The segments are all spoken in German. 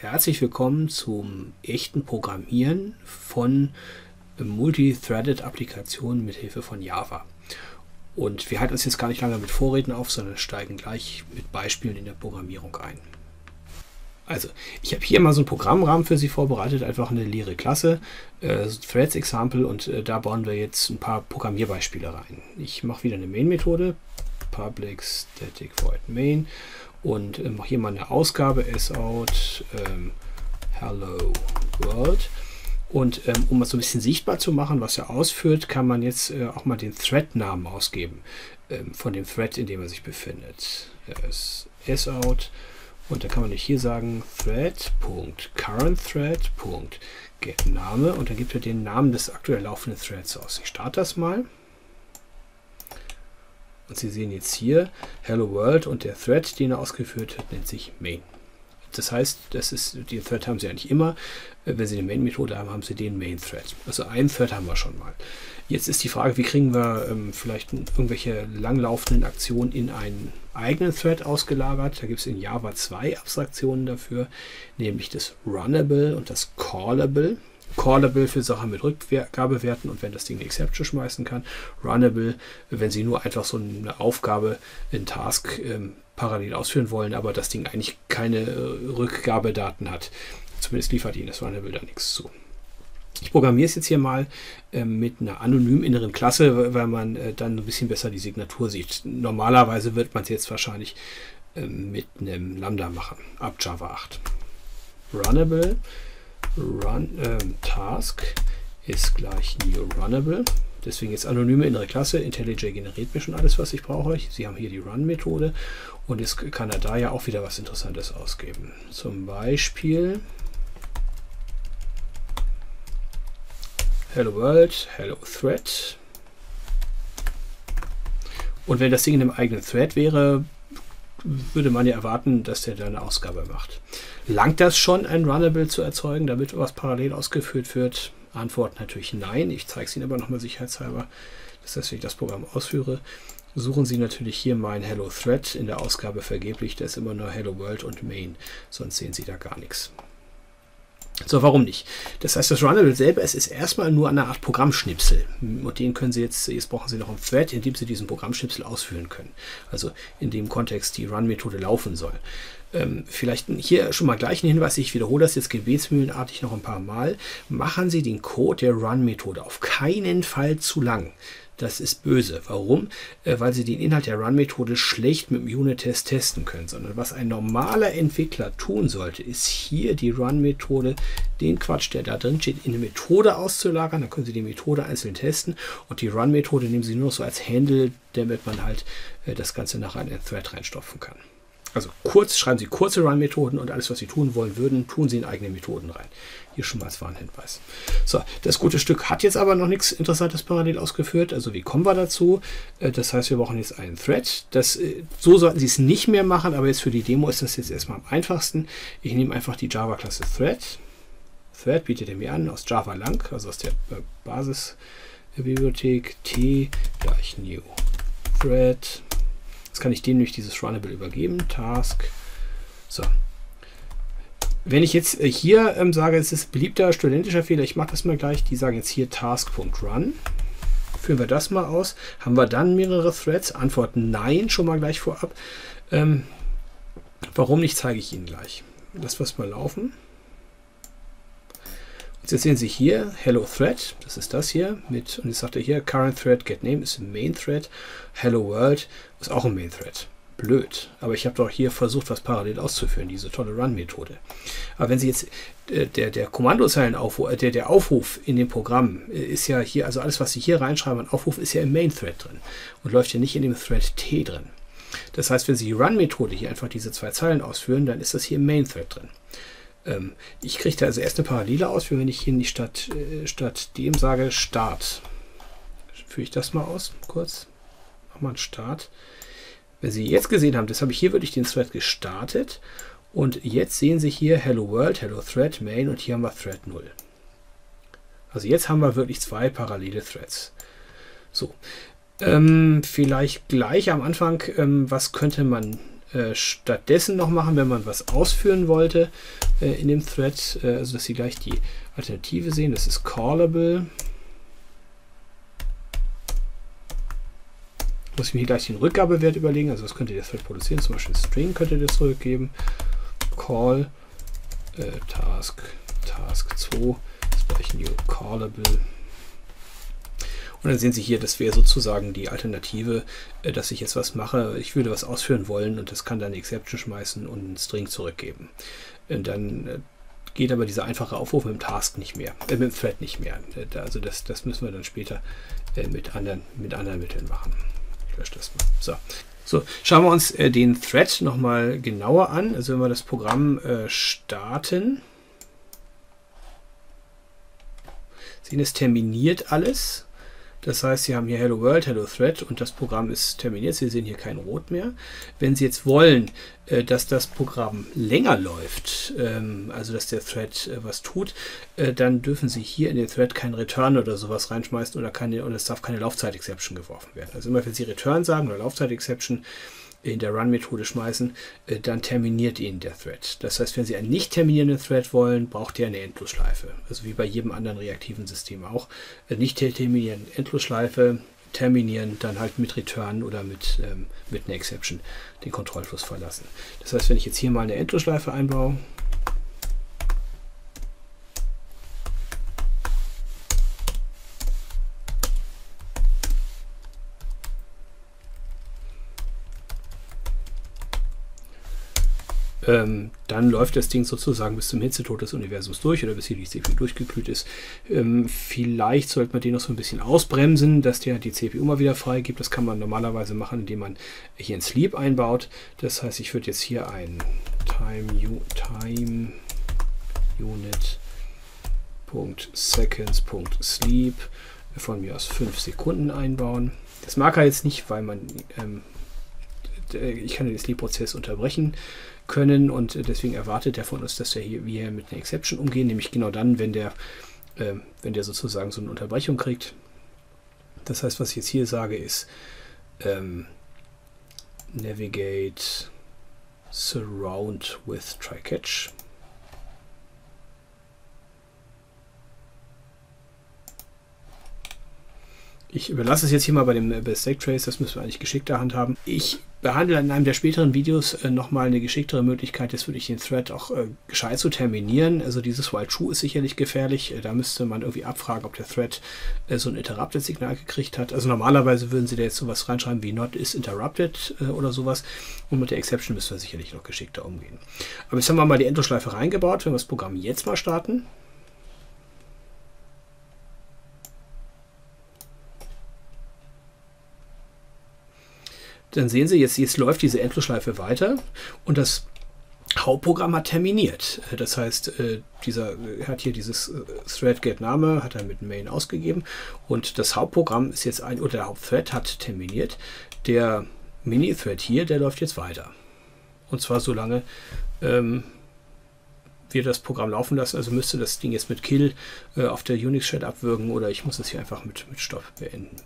Herzlich willkommen zum echten Programmieren von Multithreaded Applikationen mit Hilfe von Java. Und wir halten uns jetzt gar nicht lange mit Vorreden auf, sondern steigen gleich mit Beispielen in der Programmierung ein. Also, ich habe hier mal so einen Programmrahmen für Sie vorbereitet, einfach eine leere Klasse, äh, Threads Example und äh, da bauen wir jetzt ein paar Programmierbeispiele rein. Ich mache wieder eine Main-Methode, public static void main und äh, mache hier mal eine Ausgabe sout ähm, hello world. Und ähm, um es so ein bisschen sichtbar zu machen, was er ausführt, kann man jetzt äh, auch mal den Thread-Namen ausgeben ähm, von dem Thread, in dem er sich befindet. sout und da kann man nicht hier sagen thread.currentthread.getName und dann gibt er den Namen des aktuell laufenden Threads aus. Ich starte das mal. Und Sie sehen jetzt hier Hello World und der Thread, den er ausgeführt hat, nennt sich Main. Das heißt, das ist, die Thread haben Sie eigentlich immer. Äh, wenn Sie eine Main-Methode haben, haben Sie den Main-Thread. Also einen Thread haben wir schon mal. Jetzt ist die Frage, wie kriegen wir ähm, vielleicht irgendwelche langlaufenden Aktionen in einen eigenen Thread ausgelagert. Da gibt es in Java zwei Abstraktionen dafür, nämlich das Runnable und das Callable. Callable für Sachen mit Rückgabewerten und wenn das Ding eine Exception schmeißen kann. Runnable, wenn Sie nur einfach so eine Aufgabe, in Task ähm, parallel ausführen wollen, aber das Ding eigentlich keine äh, Rückgabedaten hat. Zumindest liefert Ihnen das Runnable da nichts zu. Ich programmiere es jetzt hier mal äh, mit einer anonymen inneren Klasse, weil man äh, dann ein bisschen besser die Signatur sieht. Normalerweise wird man es jetzt wahrscheinlich äh, mit einem Lambda machen, ab Java 8. Runnable, run, ähm, Task ist gleich New Runnable. Deswegen jetzt anonyme innere Klasse. IntelliJ generiert mir schon alles, was ich brauche. Sie haben hier die Run-Methode und jetzt kann er da ja auch wieder was Interessantes ausgeben. Zum Beispiel Hello World, Hello Thread. Und wenn das Ding in einem eigenen Thread wäre, würde man ja erwarten, dass der da eine Ausgabe macht. Langt das schon, ein Runnable zu erzeugen, damit was parallel ausgeführt wird? Antwort natürlich nein. Ich zeige es Ihnen aber nochmal sicherheitshalber. Das heißt, wenn ich das Programm ausführe, suchen Sie natürlich hier mein Hello Thread in der Ausgabe vergeblich. Da ist immer nur Hello World und Main, sonst sehen Sie da gar nichts. So, warum nicht? Das heißt, das Runnable selber es ist erstmal nur eine Art Programmschnipsel. Und den können Sie jetzt, jetzt brauchen Sie noch ein Thread, in dem Sie diesen Programmschnipsel ausführen können. Also in dem Kontext die Run-Methode laufen soll. Ähm, vielleicht hier schon mal gleich ein Hinweis, ich wiederhole das jetzt gebetsmühlenartig noch ein paar Mal. Machen Sie den Code der Run-Methode auf keinen Fall zu lang. Das ist böse. Warum? Äh, weil Sie den Inhalt der Run-Methode schlecht mit dem Unit-Test testen können. Sondern was ein normaler Entwickler tun sollte, ist hier die Run-Methode, den Quatsch, der da drin steht, in eine Methode auszulagern. Dann können Sie die Methode einzeln testen und die Run-Methode nehmen Sie nur so als Handle, damit man halt äh, das Ganze nachher in einen Thread reinstopfen kann. Also kurz, schreiben Sie kurze Run-Methoden und alles, was Sie tun wollen würden, tun Sie in eigene Methoden rein. Hier schon mal als Warnhinweis. So, das gute Stück hat jetzt aber noch nichts Interessantes parallel ausgeführt. Also wie kommen wir dazu? Äh, das heißt, wir brauchen jetzt einen Thread. Das, äh, so sollten Sie es nicht mehr machen, aber jetzt für die Demo ist das jetzt erstmal am einfachsten. Ich nehme einfach die Java-Klasse Thread. Thread bietet er mir an aus Java lang, also aus der äh, Basisbibliothek t gleich new thread Jetzt kann ich dem nämlich dieses Runnable übergeben. Task. So. Wenn ich jetzt äh, hier ähm, sage, es ist beliebter studentischer Fehler, ich mache das mal gleich, die sagen jetzt hier task.run. Führen wir das mal aus. Haben wir dann mehrere Threads? Antwort nein, schon mal gleich vorab. Ähm, warum nicht, zeige ich Ihnen gleich. Lass was mal laufen. Jetzt sehen Sie hier Hello Thread, das ist das hier mit, und jetzt sagt er hier Current Thread Get Name ist ein Main Thread, Hello World ist auch ein Main Thread. Blöd, aber ich habe doch hier versucht, was parallel auszuführen, diese tolle Run-Methode. Aber wenn Sie jetzt, äh, der, der Kommandozeilenaufruf, äh, der, der Aufruf in dem Programm äh, ist ja hier, also alles, was Sie hier reinschreiben an Aufruf, ist ja im Main Thread drin und läuft ja nicht in dem Thread T drin. Das heißt, wenn Sie die Run-Methode hier einfach diese zwei Zeilen ausführen, dann ist das hier im Main Thread drin. Ähm, ich kriege da also erst eine Parallele aus, wenn ich hier nicht statt, äh, statt dem sage Start. Führe ich das mal aus, kurz. Mach mal einen Start. Wenn Sie jetzt gesehen haben, das habe ich hier wirklich den Thread gestartet. Und jetzt sehen Sie hier Hello World, Hello Thread, Main und hier haben wir Thread 0. Also jetzt haben wir wirklich zwei parallele Threads. So, ähm, vielleicht gleich am Anfang, ähm, was könnte man äh, stattdessen noch machen, wenn man was ausführen wollte. Äh, in dem Thread, äh, also dass Sie gleich die Alternative sehen. Das ist callable. Muss ich mir gleich den Rückgabewert überlegen. Also was könnte der Thread produzieren? Zum Beispiel String könnte das zurückgeben. Call äh, Task Task 2 ist gleich new callable. Und dann sehen Sie hier, das wäre sozusagen die Alternative, äh, dass ich jetzt was mache. Ich würde was ausführen wollen und das kann dann Exception schmeißen und einen String zurückgeben. Und dann äh, geht aber dieser einfache Aufruf mit dem Task nicht mehr, äh, mit dem Thread nicht mehr. Äh, also das, das müssen wir dann später äh, mit, anderen, mit anderen Mitteln machen. Ich lösche das mal. So. So, schauen wir uns äh, den Thread nochmal genauer an. Also wenn wir das Programm äh, starten, sehen es terminiert alles. Das heißt, Sie haben hier Hello World, Hello Thread und das Programm ist terminiert. Sie sehen hier kein Rot mehr. Wenn Sie jetzt wollen, äh, dass das Programm länger läuft, ähm, also dass der Thread äh, was tut, äh, dann dürfen Sie hier in den Thread keinen Return oder sowas reinschmeißen oder keine, und es darf keine Laufzeit-Exception geworfen werden. Also immer wenn Sie Return sagen oder Laufzeit-Exception, in der Run-Methode schmeißen, äh, dann terminiert ihn der Thread. Das heißt, wenn Sie einen nicht terminierenden Thread wollen, braucht ihr eine Endlosschleife. Also wie bei jedem anderen reaktiven System auch. Äh, nicht terminieren, Endlosschleife, terminieren, dann halt mit Return oder mit, ähm, mit einer Exception den Kontrollfluss verlassen. Das heißt, wenn ich jetzt hier mal eine Endlosschleife einbaue, ähm, dann läuft das Ding sozusagen bis zum Hitzetod des Universums durch oder bis hier die CPU durchgekühlt ist. Ähm, vielleicht sollte man den noch so ein bisschen ausbremsen, dass der die CPU mal wieder freigibt. Das kann man normalerweise machen, indem man hier ein Sleep einbaut. Das heißt, ich würde jetzt hier ein Time, Time Unit Seconds.sleep von mir aus 5 Sekunden einbauen. Das mag er jetzt nicht, weil man ähm, ich kann den Sleep-Prozess unterbrechen können und deswegen erwartet er von uns, dass wir hier, wir mit einer Exception umgehen, nämlich genau dann, wenn der, äh, wenn der sozusagen so eine Unterbrechung kriegt. Das heißt, was ich jetzt hier sage, ist ähm, Navigate Surround with Try-Catch. Ich überlasse es jetzt hier mal bei dem bei Stack Trace, das müssen wir eigentlich geschickter handhaben. Ich behandle in einem der späteren Videos äh, nochmal eine geschicktere Möglichkeit, jetzt wirklich den Thread auch äh, gescheit zu terminieren. Also dieses While True ist sicherlich gefährlich. Äh, da müsste man irgendwie abfragen, ob der Thread äh, so ein Interrupted-Signal gekriegt hat. Also normalerweise würden Sie da jetzt sowas reinschreiben wie Not is interrupted äh, oder sowas. Und mit der Exception müssen wir sicherlich noch geschickter umgehen. Aber jetzt haben wir mal die Endlosschleife reingebaut. Wenn wir das Programm jetzt mal starten, dann sehen Sie, jetzt, jetzt läuft diese Endlosschleife weiter und das Hauptprogramm hat terminiert. Das heißt, äh, dieser hat hier dieses äh, Thread get Name, hat er mit Main ausgegeben und das Hauptprogramm ist jetzt ein, oder der Hauptthread hat terminiert. Der Mini-Thread hier, der läuft jetzt weiter. Und zwar so lange ähm, wir das Programm laufen lassen. Also müsste das Ding jetzt mit Kill äh, auf der Unix-Chat abwürgen oder ich muss es hier einfach mit, mit Stopp beenden.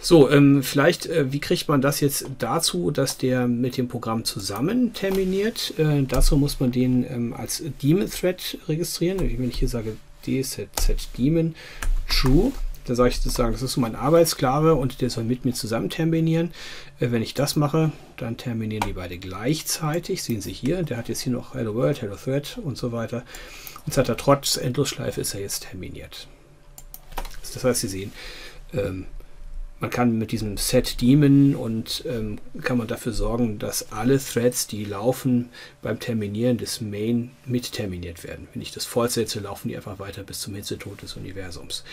So, ähm, vielleicht, äh, wie kriegt man das jetzt dazu, dass der mit dem Programm zusammen terminiert? Äh, dazu muss man den ähm, als Daemon Thread registrieren. Wenn ich hier sage dz daemon true, dann sage ich sozusagen, das ist mein Arbeitssklave und der soll mit mir zusammen terminieren. Äh, wenn ich das mache, dann terminieren die beide gleichzeitig. Sehen Sie hier, der hat jetzt hier noch Hello World, Hello Thread und so weiter. Und hat er trotz Endlosschleife ist er jetzt terminiert. Das heißt, Sie sehen, ähm, man kann mit diesem Set Daemon und ähm, kann man dafür sorgen, dass alle Threads, die laufen, beim Terminieren des Main mit terminiert werden. Wenn ich das fortsetze, laufen die einfach weiter bis zum Hitzetod des Universums.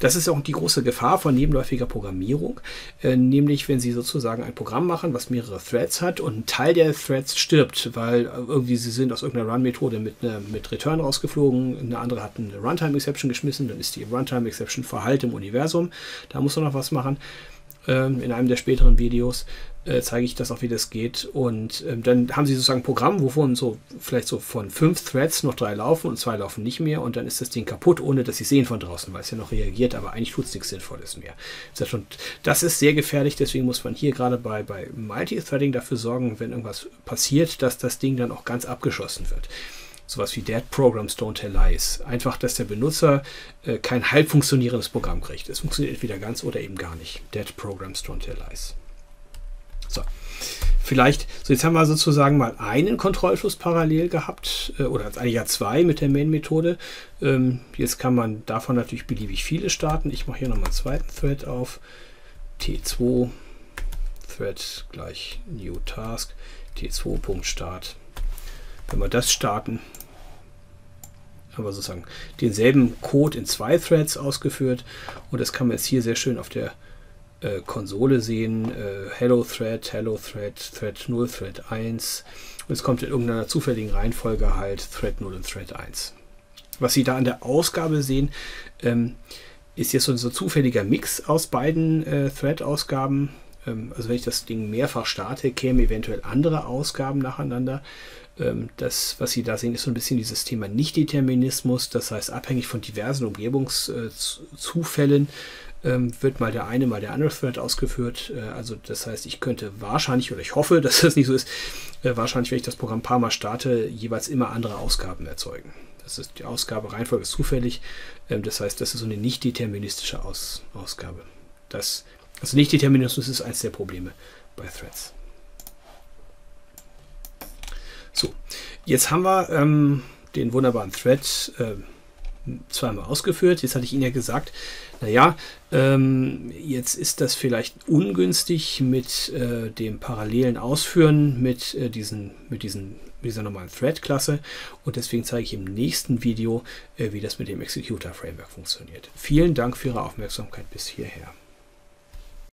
Das ist auch die große Gefahr von nebenläufiger Programmierung, äh, nämlich wenn Sie sozusagen ein Programm machen, was mehrere Threads hat und ein Teil der Threads stirbt, weil irgendwie Sie sind aus irgendeiner Run-Methode mit, ne, mit Return rausgeflogen, eine andere hat eine Runtime-Exception geschmissen, dann ist die Runtime-Exception verhalten im Universum, da muss man noch was machen ähm, in einem der späteren Videos. äh, zeige ich das auch, wie das geht. Und ähm, dann haben sie sozusagen ein Programm, wovon so vielleicht so von fünf Threads noch drei laufen und zwei laufen nicht mehr. Und dann ist das Ding kaputt, ohne dass sie sehen von draußen, weil es ja noch reagiert, aber eigentlich tut es nichts Sinnvolles mehr. Das ist sehr gefährlich, deswegen muss man hier gerade bei, bei Multithreading dafür sorgen, wenn irgendwas passiert, dass das Ding dann auch ganz abgeschossen wird sowas wie Dead Programs Don't Tell Lies. Einfach, dass der Benutzer äh, kein halb funktionierendes Programm kriegt. Es funktioniert entweder ganz oder eben gar nicht. Dead Programs Don't Tell Lies. So. Vielleicht, so jetzt haben wir sozusagen mal einen Kontrollfluss parallel gehabt, äh, oder eigentlich ja zwei mit der Main-Methode. Ähm, jetzt kann man davon natürlich beliebig viele starten. Ich mache hier nochmal einen zweiten Thread auf. T2 Thread gleich New Task. T2.start. Wenn wir das starten, haben wir sozusagen denselben Code in zwei Threads ausgeführt. Und das kann man jetzt hier sehr schön auf der äh, Konsole sehen, äh, Hello Thread, Hello Thread, Thread 0, Thread 1. Und es kommt in irgendeiner zufälligen Reihenfolge halt Thread 0 und Thread 1. Was Sie da an der Ausgabe sehen, ähm, ist jetzt so ein so zufälliger Mix aus beiden äh, Thread-Ausgaben. Ähm, also wenn ich das Ding mehrfach starte, kämen eventuell andere Ausgaben nacheinander. Ähm, das, was Sie da sehen, ist so ein bisschen dieses Thema Nichtdeterminismus. Das heißt, abhängig von diversen Umgebungszufällen ähm, wird mal der eine, mal der andere Thread ausgeführt. Äh, also das heißt, ich könnte wahrscheinlich, oder ich hoffe, dass das nicht so ist, äh, wahrscheinlich, wenn ich das Programm ein paar Mal starte, jeweils immer andere Ausgaben erzeugen. Das ist die Ausgabe, Reihenfolge ist zufällig. Ähm, das heißt, das ist so eine nicht deterministische Aus, Ausgabe. Das, also Nicht-Determinismus ist eines der Probleme bei Threads. So, jetzt haben wir ähm, den wunderbaren Thread äh, zweimal ausgeführt. Jetzt hatte ich Ihnen ja gesagt, naja, ähm, jetzt ist das vielleicht ungünstig mit äh, dem parallelen Ausführen mit, äh, diesen, mit diesen, dieser normalen Thread-Klasse und deswegen zeige ich im nächsten Video, äh, wie das mit dem Executor-Framework funktioniert. Vielen Dank für Ihre Aufmerksamkeit bis hierher.